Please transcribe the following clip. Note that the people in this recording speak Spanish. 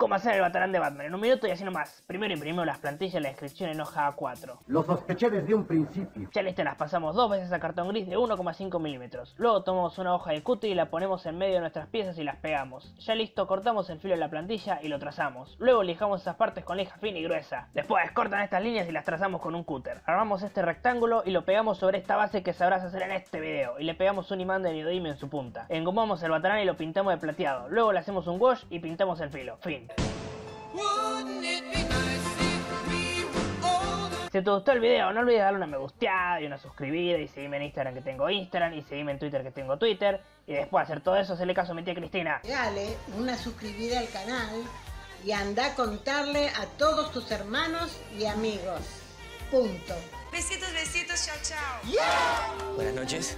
cómo hacer el batarán de Batman en un minuto y así nomás. Primero imprimimos las plantillas en la descripción en hoja A4. Lo sospeché desde un principio. Ya listo, las pasamos dos veces a cartón gris de 1,5 milímetros. Luego tomamos una hoja de cúter y la ponemos en medio de nuestras piezas y las pegamos. Ya listo, cortamos el filo de la plantilla y lo trazamos. Luego lijamos esas partes con lija fina y gruesa. Después cortan estas líneas y las trazamos con un cúter. Armamos este rectángulo y lo pegamos sobre esta base que sabrás hacer en este video. Y le pegamos un imán de neodimio en su punta. Engomamos el batarán y lo pintamos de plateado. Luego le hacemos un wash y pintamos el filo. Fin. Si te gustó el video, no olvides darle una me gusteada y una suscribida y seguirme en Instagram que tengo Instagram y seguirme en Twitter que tengo Twitter. Y después de hacer todo eso, hacerle caso a mi tía Cristina. Dale una suscribida al canal y anda a contarle a todos tus hermanos y amigos. Punto. Besitos, besitos, chao, chao. Buenas noches.